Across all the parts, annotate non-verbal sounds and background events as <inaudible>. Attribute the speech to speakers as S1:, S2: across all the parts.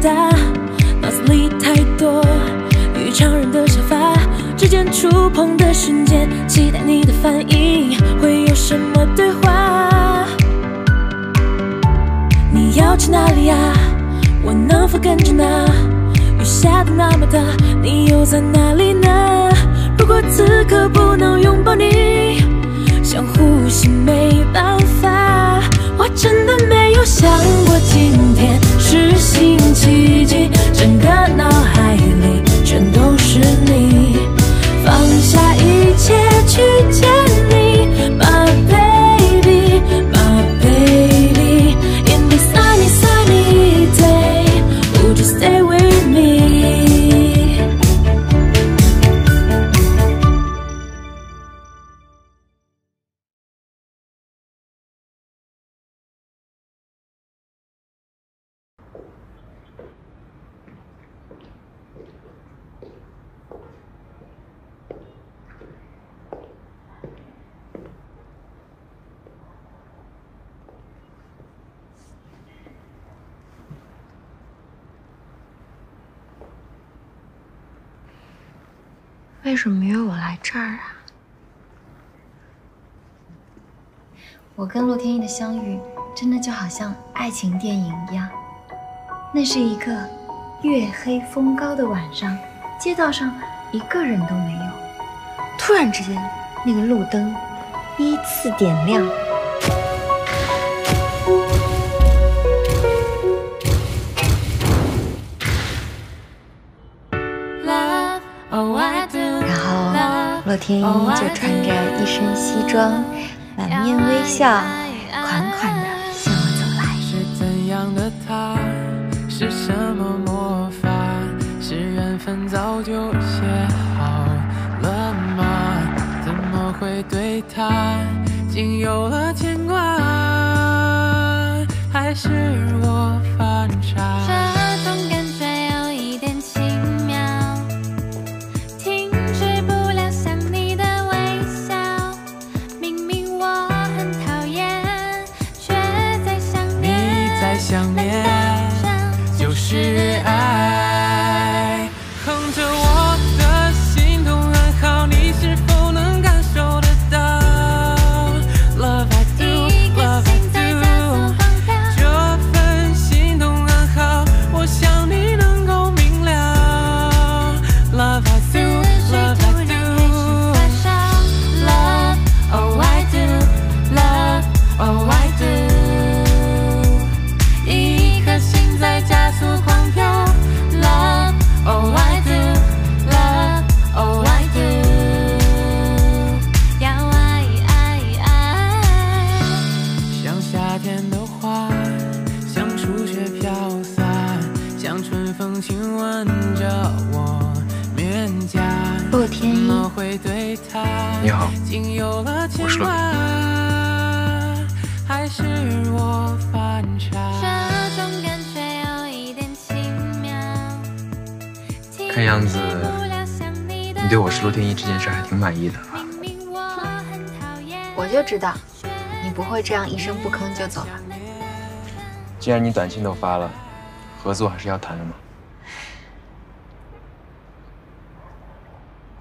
S1: 大，脑子里太多与常人的想法，指尖触碰的瞬间，期待你的反应，会有什么对话？你要去哪里呀？我能否跟着呢？雨下的那么大，你又在哪里呢？如果此刻不能拥抱你，想呼吸没办法。我真的没有想过今天是星期几，整个脑海里全都是你，放下一切去见你宝贝
S2: 为什么约我来这儿啊？
S3: 我跟洛天依的相遇，真的就好像爱情电影一样。那是一个月黑风高的晚上，街道上一个人都没有。突然之间，那个路灯依次点亮，天依就穿着一身西装，满面微笑，款款的向我走来。
S4: 是怎样的他？是什么魔法？是缘分早就写好了吗？怎么会对他竟有了牵挂？还是我犯傻？
S5: 你
S4: 你对
S6: 我是洛天依这件事还挺满意的啊。
S3: 我就知道，你不会这样一声不吭就走了。
S6: 既然你短信都发了，合作还是要谈的嘛。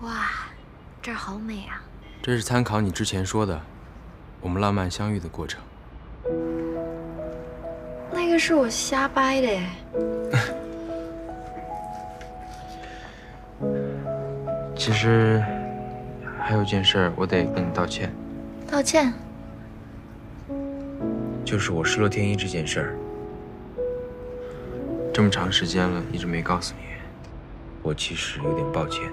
S3: 哇，这儿好美啊！
S6: 这是参考你之前说的，我们浪漫相遇的过程。
S3: 那个是我瞎掰的耶。<laughs>
S6: 其实还有件事儿，我得跟你道歉，
S3: 道歉，
S6: 就是我失落天依这件事儿，这么长时间了，一直没告诉你，我其实有点抱歉。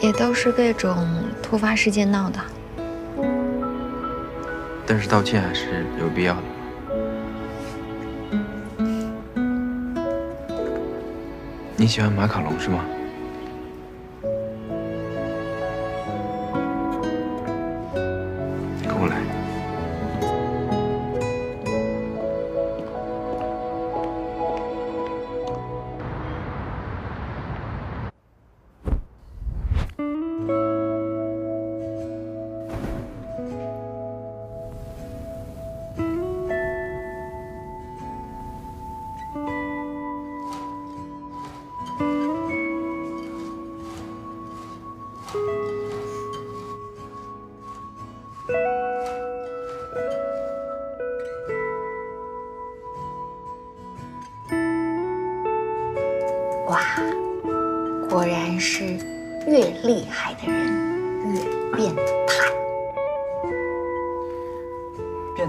S3: 也都是各种突发事件闹的。
S6: 但是道歉还是有必要的。你喜欢马卡龙是吗？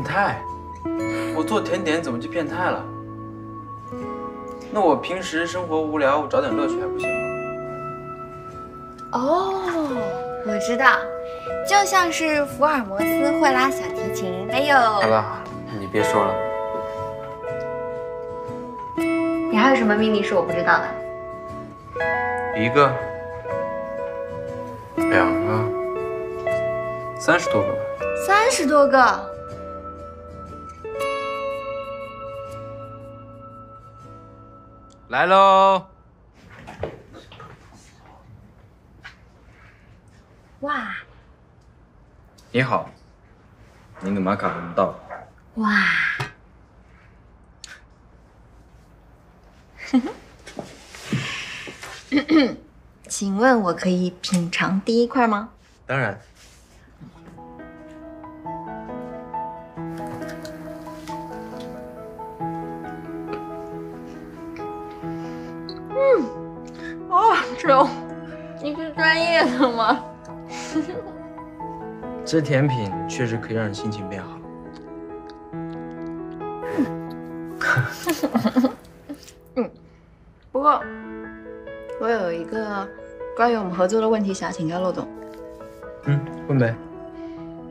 S3: 态？
S6: 我做甜点怎么就变态了？那我平时生活无聊，我找点乐趣还不行吗？
S3: 哦，我知道，就像是福尔摩斯会拉小提琴，还有
S6: 好了，你别说了。
S3: 你还有什么秘密是我不知道的？
S6: 一个，两个，三十多个吧。
S3: 三十多个。
S6: 来喽！
S3: 哇
S6: 你好，您的玛卡龙到了。
S3: 哇！<laughs> 请问我可以品尝第一块吗？
S6: 当然，吃甜品确实可以让人心情变好。
S2: 嗯 <laughs> 不过，我有一个关于我们合作的问题想请教陆总。
S6: 嗯，问呗。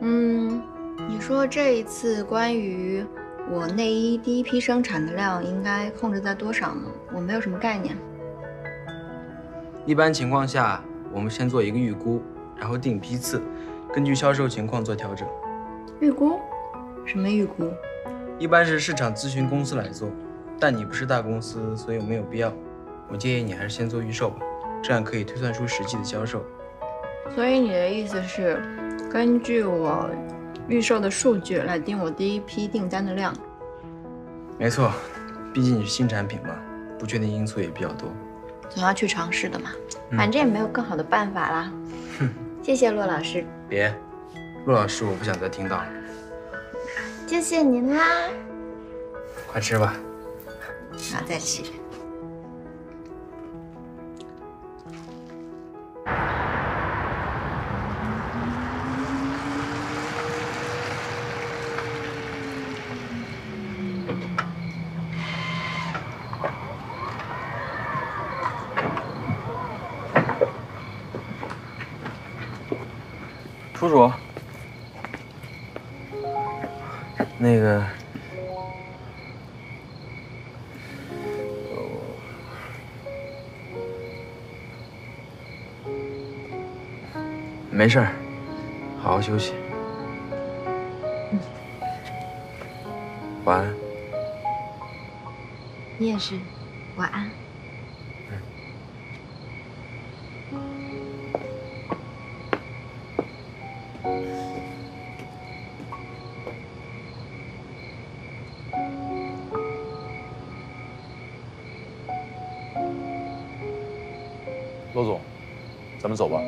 S2: 嗯，你说这一次关于我内衣第一批生产的量应该控制在多少呢？我没有什么概念。
S6: 一般情况下，我们先做一个预估，然后定批次，根据销售情况做调整。
S2: 预估？什么预估？
S6: 一般是市场咨询公司来做，但你不是大公司，所以没有必要。我建议你还是先做预售吧，这样可以推算出实际的销售。
S2: 所以你的意思是，根据我预售的数据来定我第一批订单的量？
S6: 没错，毕竟你是新产品嘛，不确定因素也比较多。
S2: 总要去尝试的嘛，
S6: 嗯
S2: 反正也没有更好的办法啦。谢谢骆老师，
S6: 别，陆老师，我不想再听到了。
S2: 谢谢您啦。
S6: 快吃吧。
S2: 好，再吃。
S6: 没事儿，好好休息。晚安。
S3: 你也是，晚安。
S7: 罗总，咱们走吧。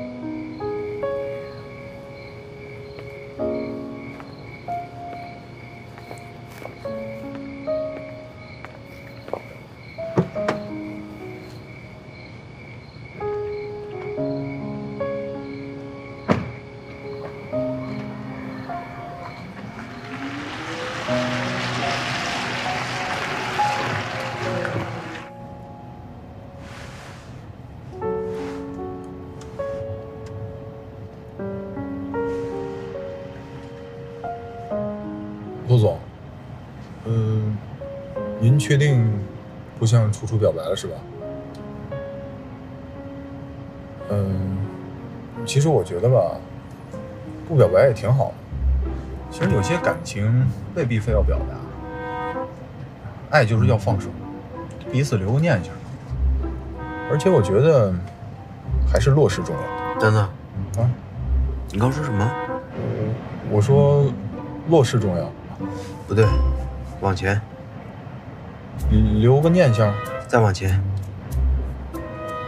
S8: 确定不向楚楚表白了是吧？嗯，其实我觉得吧，不表白也挺好的。其实有些感情未必非要表达，爱就是要放手，彼此留个念想。而且我觉得还是落实重要。
S9: 等等，
S8: 啊，
S9: 你刚说什么？
S8: 我说落实重要，
S9: 不对，往前，
S8: 留个念想。
S9: 再往前。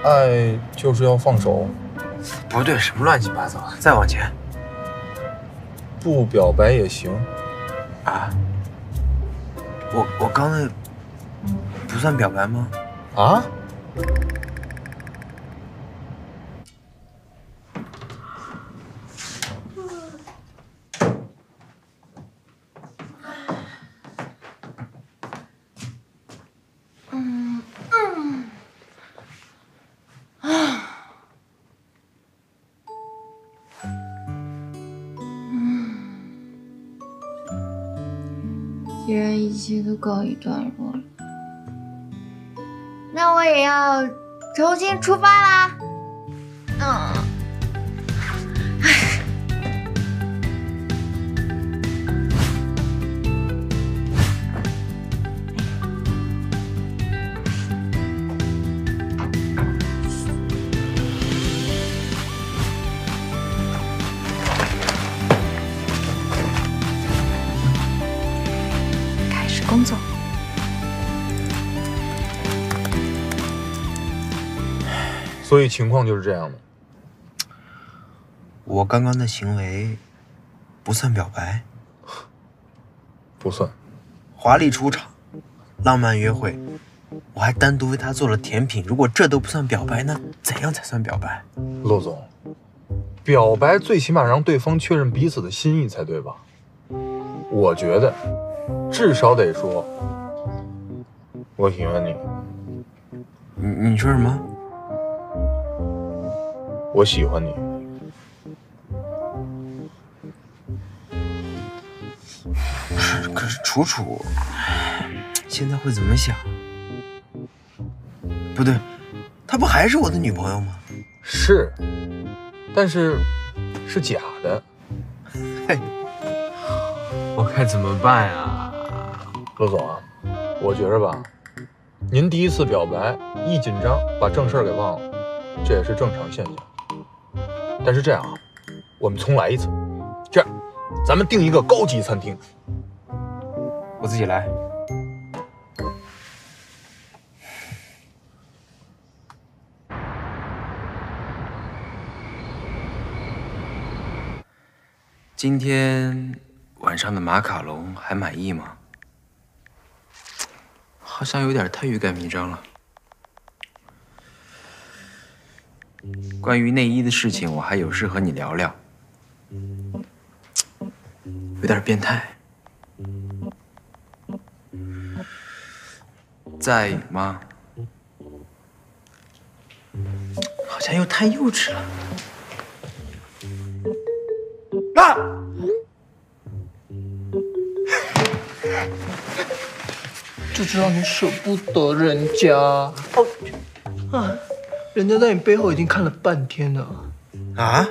S8: 爱就是要放手，
S6: 不对，什么乱七八糟的？再往前
S8: 不表白也行。
S6: 啊！我我刚才不算表白吗？
S8: 啊？
S3: 段落了，那我也要重新出发啦。
S8: 所以情况就是这样的。
S6: 我刚刚的行为不算表白，
S8: 不算。
S6: 华丽出场，浪漫约会，我还单独为他做了甜品。如果这都不算表白，那怎样才算表白？
S8: 骆总，表白最起码让对方确认彼此的心意才对吧？我觉得至少得说“我喜欢你，
S6: 你你说什么？
S8: 我喜欢你”。
S6: 可是楚楚现在会怎么想？不对，她不还是我的女朋友吗？
S8: 是，但是是假的。
S6: 嘿，我该怎么办呀？
S8: 陆总啊，我觉着吧，您第一次表白一紧张把正事儿给忘了，这也是正常现象。但是这样啊，我们重来一次。这样，咱们订一个高级餐厅。
S6: 我自己来。今天晚上的马卡龙还满意吗？好像有点太欲盖弥彰了。关于内衣的事情，我还有事和你聊聊。有点变态。在吗？好像又太幼稚了。啊！
S10: 就知道你舍不得人家。哦，啊，人家在你背后已经看了半天了。
S6: 啊？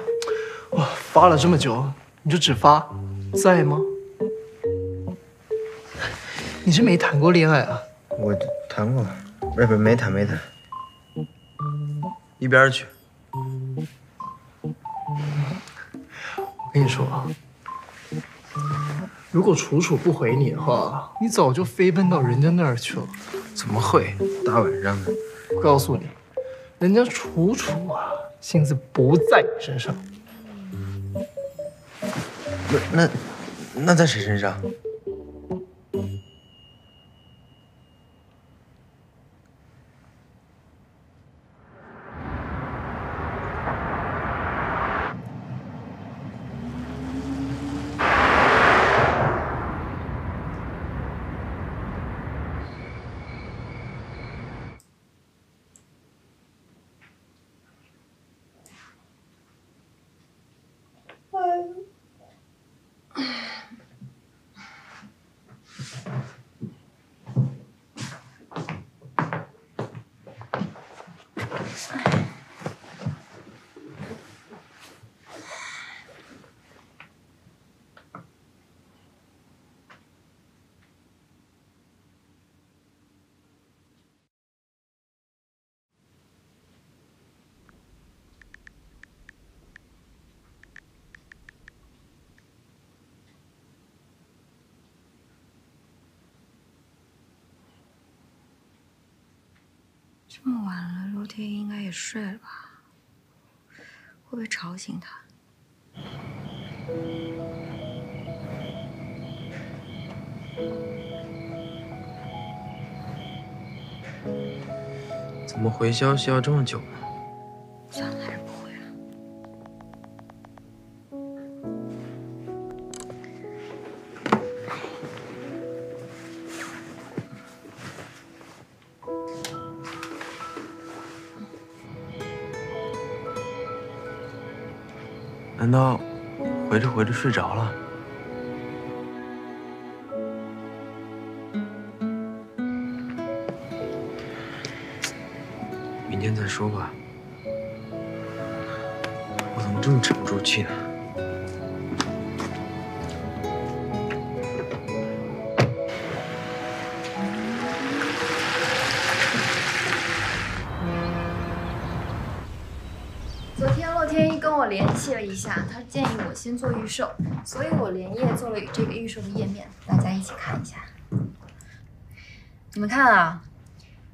S10: 哇，发了这么久，你就只发在吗？你是没谈过恋爱啊？
S6: 我谈过，不不没谈没谈。一边去！
S10: 我跟你说啊，如果楚楚不回你的话，你早就飞奔到人家那儿去了。
S6: 怎么会？大晚上的。
S10: 告诉你，人家楚楚啊，心思不在你身上。
S6: 那那那在谁身上？
S3: 这么晚了，陆天应该也睡了吧？
S11: 会不会吵醒他？
S6: 怎么回消息要这么久呢？我这睡着了？明天再说吧。我怎么这么沉不住气呢？
S3: 跟我联系了一下，他建议我先做预售，所以我连夜做了这个预售的页面，大家一起看一下。你们看啊，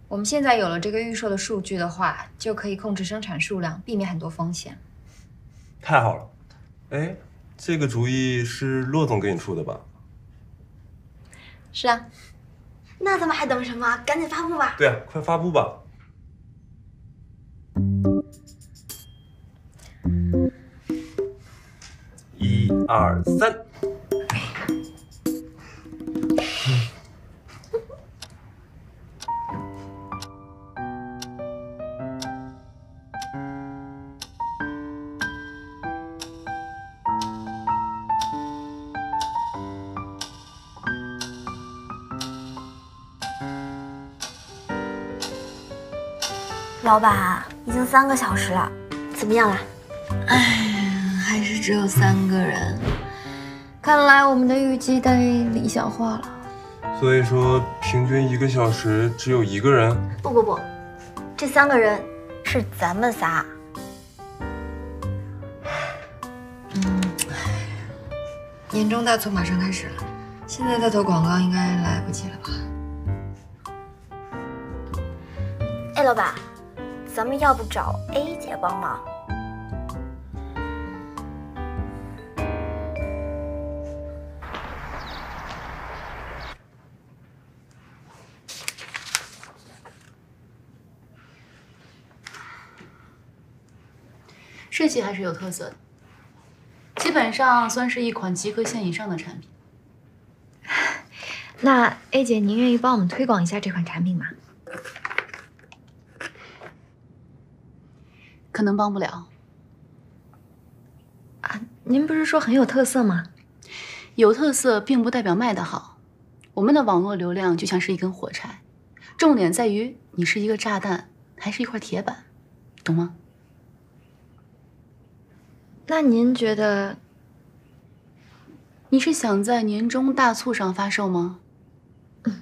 S3: 我们现在有了这个预售的数据的话，就可以控制生产数量，避免很多风险。
S12: 太好了，哎，这个主意是骆总给你出的吧？
S3: 是啊，
S13: 那咱们还等什么？赶紧发布吧！
S12: 对啊，快发布吧！二三，
S13: 老板，已经三个小时了，怎么样了？
S3: 唉，还是只有三个人，看来我们的预计太理想化了。
S12: 所以说平均一个小时只有一个人。
S13: 不不不，这三个人是咱们仨。
S3: 年终大促马上开始了，现在再投广告应该来不及了吧？
S13: 哎，老板，咱们要不找 A 姐帮忙？
S14: 设计还是有特色的，基本上算是一款及格线以上的产品。
S3: 那 A 姐，您愿意帮我们推广一下这款产品吗？
S14: 可能帮不了。
S3: 啊，您不是说很有特色吗？
S14: 有特色并不代表卖得好。我们的网络流量就像是一根火柴，重点在于你是一个炸弹还是一块铁板，懂吗？
S3: 那您觉得，
S14: 你是想在年终大促上发售吗？<laughs>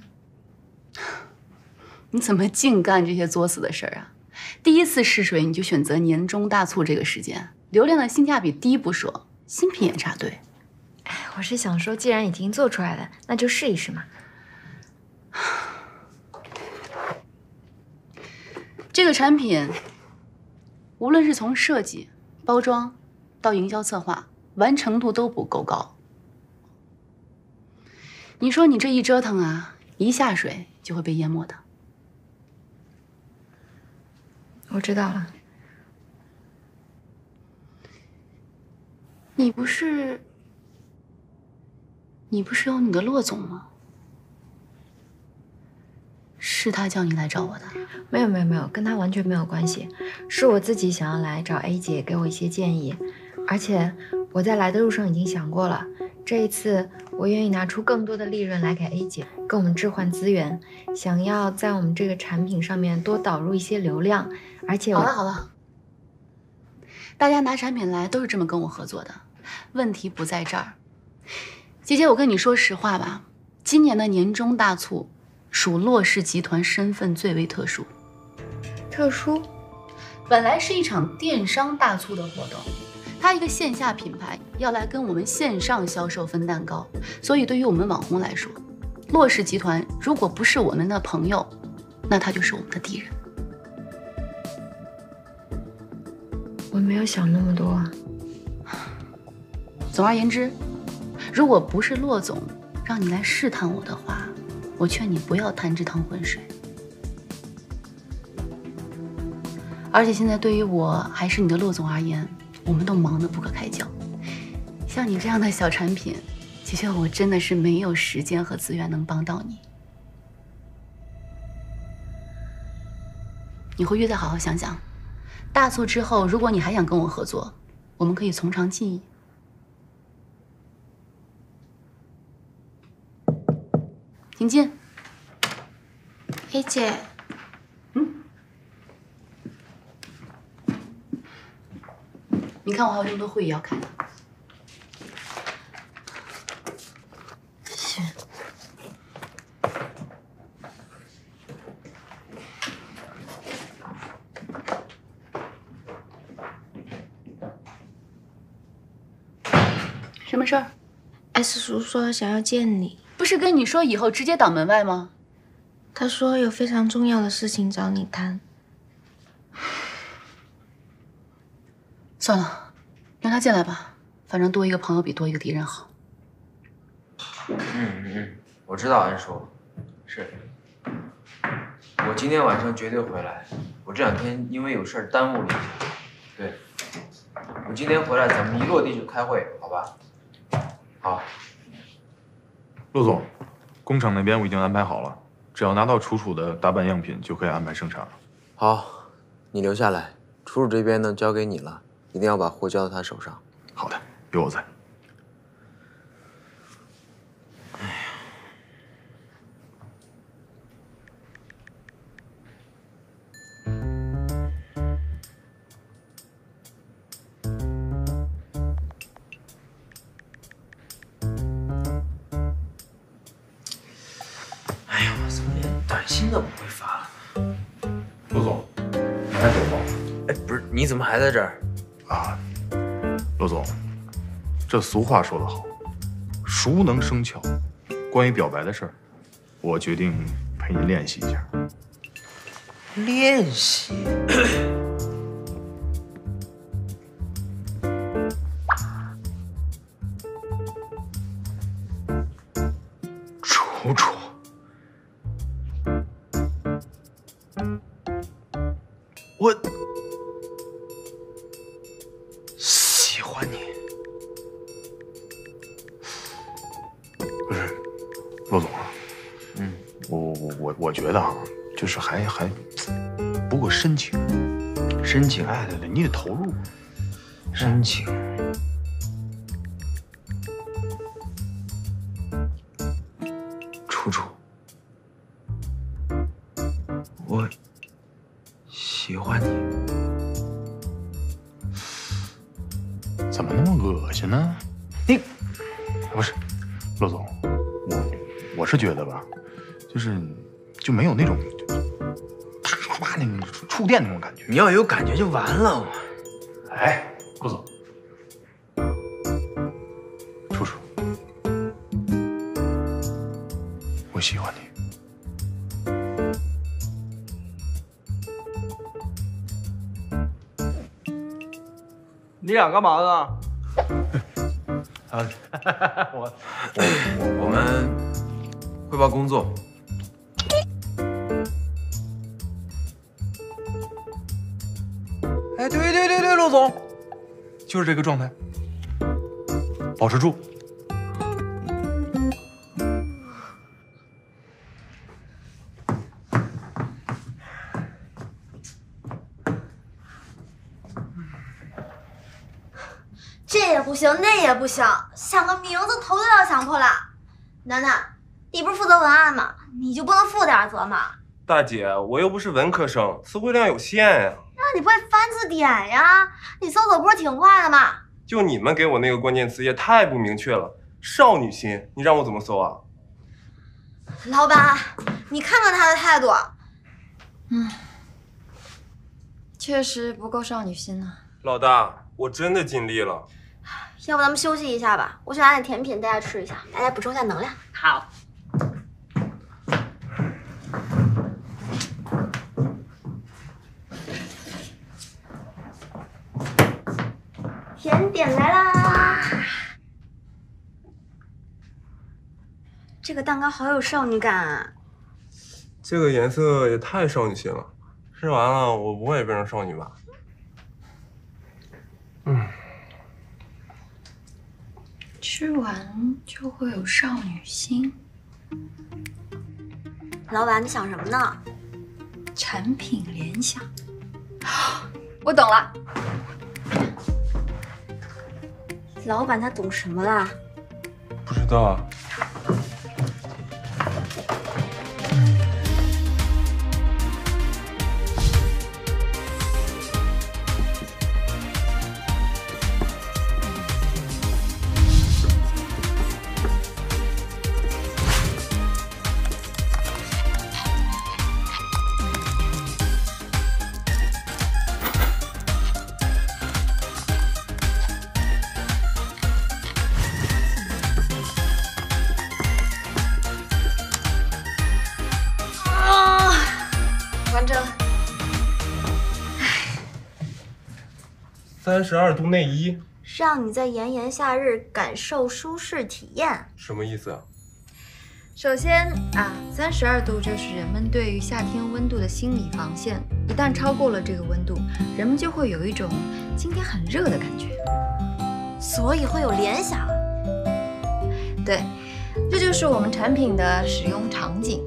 S14: 你怎么净干这些作死的事儿啊？第一次试水你就选择年终大促这个时间，流量的性价比低不说，新品也插队。
S3: 哎，我是想说，既然已经做出来了，那就试一试嘛。
S14: 这个产品，无论是从设计、包装到营销策划，完成度都不够高。你说你这一折腾啊，一下水就会被淹没的。
S3: 我知道了。
S14: 你不是，你不是有你的骆总吗？是他叫你来找我的？
S3: 没有没有没有，跟他完全没有关系，是我自己想要来找 A 姐给我一些建议，而且我在来的路上已经想过了，这一次我愿意拿出更多的利润来给 A 姐，跟我们置换资源，想要在我们这个产品上面多导入一些流量，而且
S14: 好了好了，大家拿产品来都是这么跟我合作的，问题不在这儿。姐姐，我跟你说实话吧，今年的年终大促属骆氏集团身份最为特殊。
S3: 特殊，
S14: 本来是一场电商大促的活动，它一个线下品牌要来跟我们线上销售分蛋糕，所以对于我们网红来说，骆氏集团如果不是我们的朋友，那他就是我们的敌人。
S3: 我
S2: 我没有想那么多啊。
S14: 总而言之，如果不是骆总让你来试探我的话，我劝你不要贪这趟浑水。而且现在对于我还是你的骆总而言，我们都忙得不可开交。像你这样的小产品，姐姐我真的是没有时间和资源能帮到你。你回去再好好想想，大促之后，如果你还想跟我合作，我们可以从长计议。请进。
S2: 黑，姐，
S14: 你看我还有这么多会议要开呢。
S2: 是。
S14: 什么事儿
S2: ？S 叔说想要见你，
S14: 不是跟你说以后直接挡门外吗？
S2: 他说有非常重要的事情找你谈。
S14: 算了，让他进来吧，反正多一个朋友比多一个敌人好。
S6: 嗯嗯嗯，我知道安叔，是。我今天晚上绝对回来。我这两天因为有事儿耽误了一下。对，我今天回来，咱们一落地就开会，好吧？好。
S8: 陆总，工厂那边我已经安排好了，只要拿到楚楚的打版样品，就可以安排生产了。
S9: 好，你留下来，楚楚这边呢交给你了，一定要把货交到他手上。
S8: 好的，有我在。
S6: 哎呀，我怎么连短信都不会发了？
S8: 陆总，你还走吗？
S9: 哎，不是，你怎么还在这儿？
S8: 总，这俗话说得好，熟能生巧。关于表白的事儿，我决定陪你练习一下。
S9: 练习。
S8: 心呢？你不是，骆总，我我是觉得吧，就是就没有那种啪啪啪那种触触电那种感觉。
S6: 你要有感觉就完了。
S8: 哎，骆总，楚楚，我喜欢你。
S10: 你俩干嘛呢？<laughs>
S6: 我我们汇报工作。
S8: 哎，对对对对，陆总，就是这个状态，保持住。
S13: 这也不行，那也不行，想个名字头都要想破了。楠楠，你不是负责文案吗？你就不能负点责吗？
S12: 大姐，我又不是文科生，词汇量有限呀。
S13: 那你不会翻字典呀？你搜索不是挺快的吗？
S12: 就你们给我那个关键词也太不明确了，少女心，你让我怎么搜啊？
S13: 老板，你看看他的态度。
S2: 嗯，确实不够少女心呢、
S12: 老大，我真的尽力了。
S13: 要不咱们休息一下吧，我去拿点甜品大家吃一下，大家补充一下能量。
S14: 好。
S13: 甜点来啦！这个蛋糕好有少女感啊！
S12: 这个颜色也太少女心了，吃完了我不会变成少女吧？嗯，
S15: 吃完就会有少女心。
S13: 老板，你想什么呢？
S15: 产品联想。<gasps> 我懂了。
S13: 老板他懂什么啦？
S12: 不知道啊。
S13: 啊，
S12: 三十二度内衣
S13: 让你在炎炎夏日感受舒适体验。
S12: 什么意思啊？
S3: 首先啊，三十二度就是人们对于夏天温度的心理防线，一旦超过了这个温度，人们就会有一种今天很热的感觉，
S13: 所以会有联想。
S3: 对，这就是我们产品的使用场景。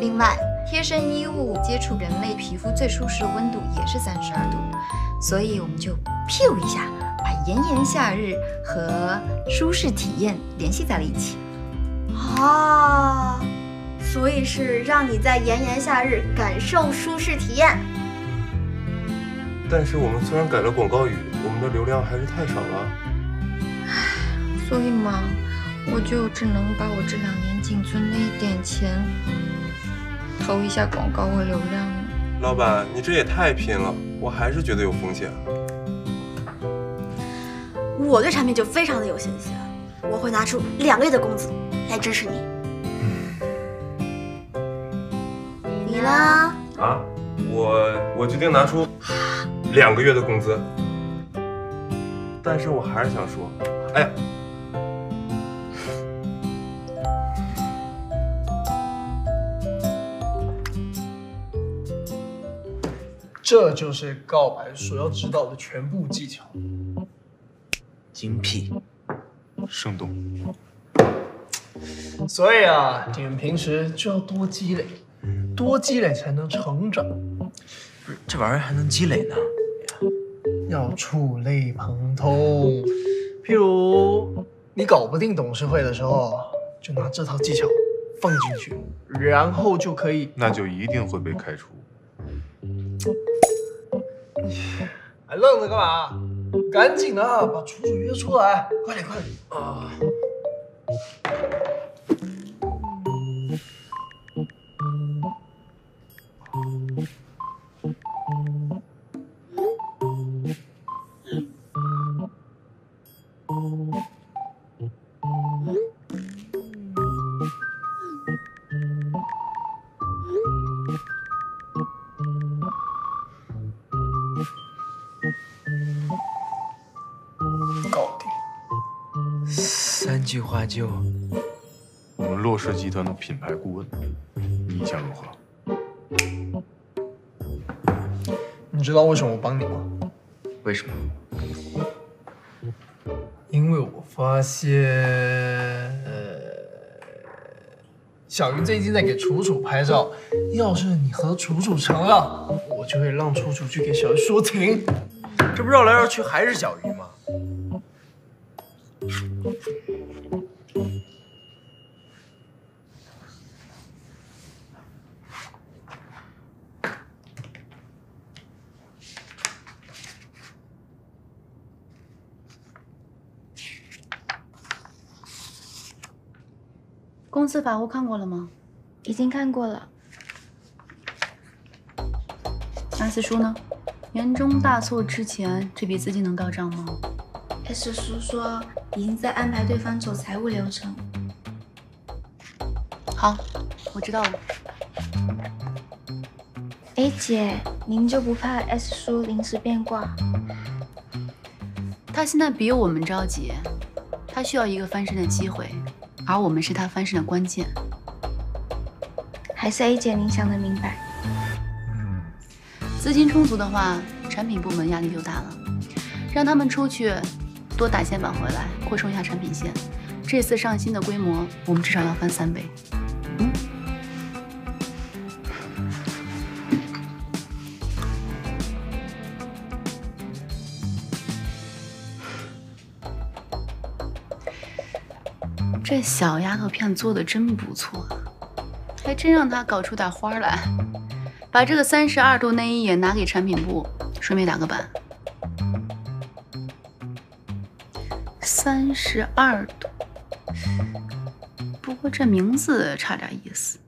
S3: 另外，贴身衣物接触人类皮肤最舒适的温度也是三十二度，所以我们就 “pew” 一下，把炎炎夏日和舒适体验联系在了一起。
S13: 啊，所以是让你在炎炎夏日感受舒适体验。
S12: 但是我们虽然改了广告语，我们的流量还是太少了。
S3: 唉所以嘛，我就只能把我这两年仅存的一点钱投一下广告和流量了。
S12: 老板，你这也太拼了，我还是觉得有风险。
S13: 我对产品就非常的有信心，我会拿出两个月的工资来支持你。你呢？
S12: 啊，我我决定拿出两个月的工资，但是我还是想说，哎呀，
S10: 这就是告白所要知道的全部技巧。
S6: 精辟，
S8: 生动。
S10: 所以啊，你们平时就要多积累，多积累才能成长。
S6: 不是这玩意儿还能积累呢？
S10: 要触类旁通。譬如你搞不定董事会的时候，就拿这套技巧放进去，然后就可以。
S8: 那就一定会被开除。
S10: 还愣着干嘛？赶紧的，把楚楚约出来，快点快点啊！
S6: 就……
S8: 我们洛氏集团的品牌顾问，你意下如何？
S10: 你知道为什么我帮你吗？
S6: 为什么？
S10: 因为我发现，呃，小鱼最近在给楚楚拍照。要是你和楚楚成了，我就会让楚楚去给小鱼说情。
S6: 这不绕来绕去还是小鱼吗？
S14: 公司法务看过了吗？
S15: 已经看过了。
S14: S 叔呢？年终大促之前，这笔资金能到账吗
S15: ？S 叔说已经在安排对方走财务流程。
S14: 好，我知道了。
S15: A 姐，您就不怕 S 叔临时变卦？
S14: 他现在比我们着急，他需要一个翻身的机会，而我们是他翻身的关键。
S3: 还是 A 姐您想的明白。
S14: 资金充足的话，产品部门压力就大了，让他们出去多打线板回来，扩充一下产品线。这次上新的规模，我们至少要翻三倍。这小丫头片做的真不错，还真让她搞出点花来。把这个三十二度内衣也拿给产品部，顺便打个板。三十二度，不过这名字差点意思。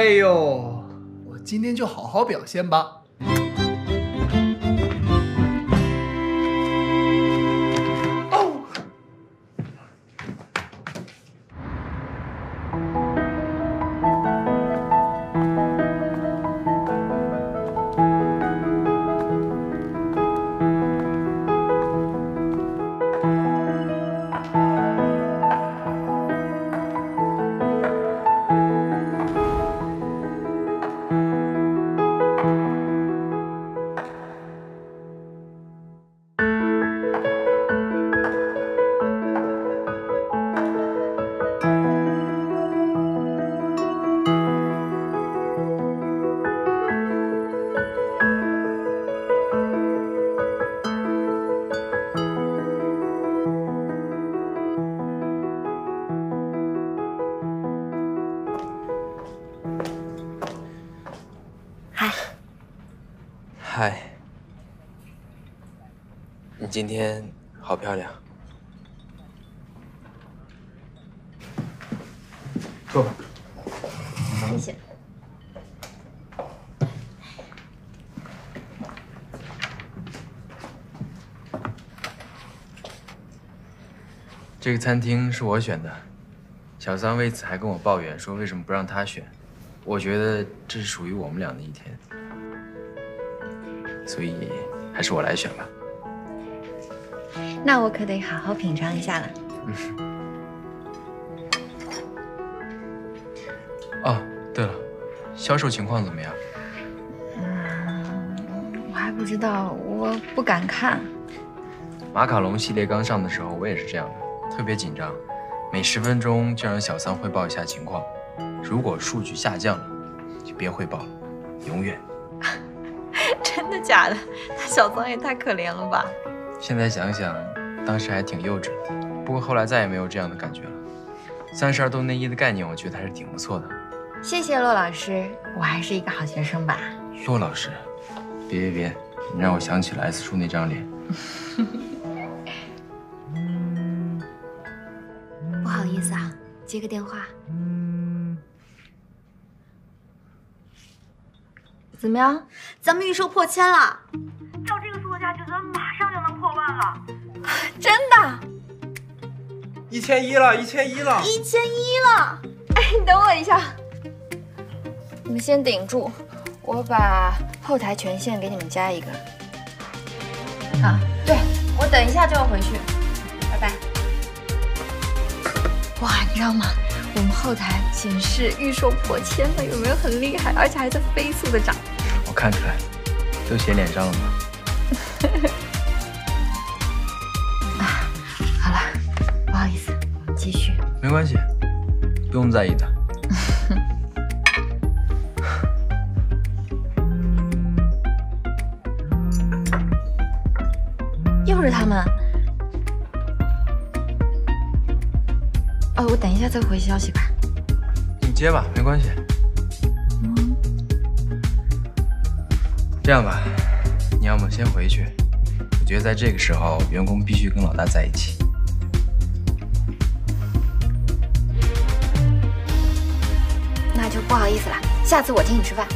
S10: 哎呦，我今天就好好表现吧。
S6: 今天好漂亮。坐吧。
S3: 谢谢。
S6: 这个餐厅是我选的，小桑为此还跟我抱怨说为什么不让他选。我觉得这是属于我们俩的一天，所以还是我来选吧。
S3: 那我可得好好品尝一下了。
S6: 哦，对了，销售情况怎么样？
S3: 嗯我还不知道，我不敢看。
S6: 马卡龙系列刚上的时候，我也是这样的，特别紧张，每十分钟就让小桑汇报一下情况。如果数据下降了，就别汇报了，永远。<laughs>
S3: 真的假的？他小桑也太可怜了吧！
S6: 现在想想，当时还挺幼稚的。不过后来再也没有这样的感觉了。三十二度内衣的概念，我觉得还是挺不错的。
S3: 谢谢骆老师，我还是一个好学生吧。
S6: 骆老师，别别别，你让我想起了 S 叔那张脸。<laughs>
S3: 不好意思啊，接个电话。怎么样？
S13: 咱们预售破千了，
S16: 照这个速度下去，咱们马上就能破万了。<laughs>
S3: 真的？
S12: 一千一了，一千一了，
S13: 一千一了！
S3: 哎，你等我一下，你们先顶住，我把后台权限给你们加一个。啊，对，我等一下就要回去，拜拜。哇，你知道吗？我们后台显示预售破千了，有没有很厉害？而且还在飞速的涨。
S6: 我看出来，都写脸上了吗？<laughs> 没关系，不用在意的。<laughs>
S3: 又是他们。哦，我等一下再回消息吧。
S6: 你接吧，没关系。这样吧，你要么先回去。我觉得在这个时候，员工必须跟老大在一起。
S3: 就不好意思了，下次我请你吃饭。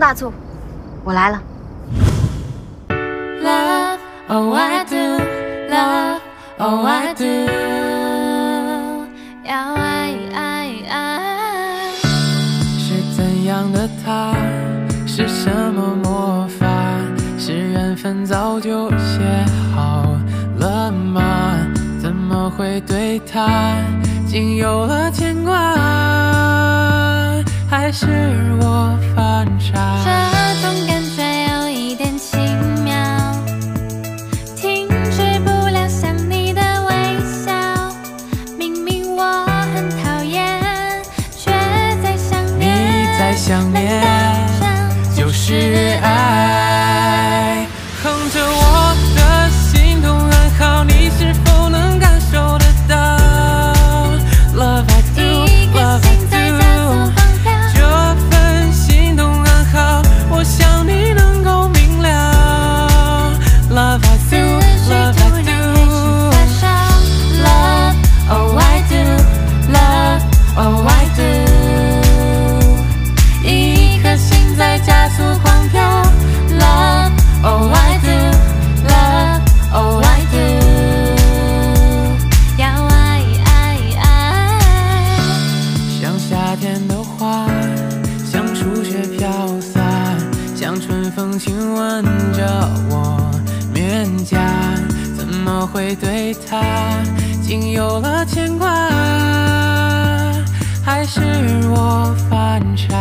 S3: 大促，我来了。
S5: Love, oh I do, love, oh I do，要爱爱爱。
S4: 是怎样的他？是什么魔法？是缘分早就写好了吗？怎么会对他竟有了牵挂？还是我犯傻？风亲吻着我面颊，怎么会对他竟有了牵挂？还是我犯傻？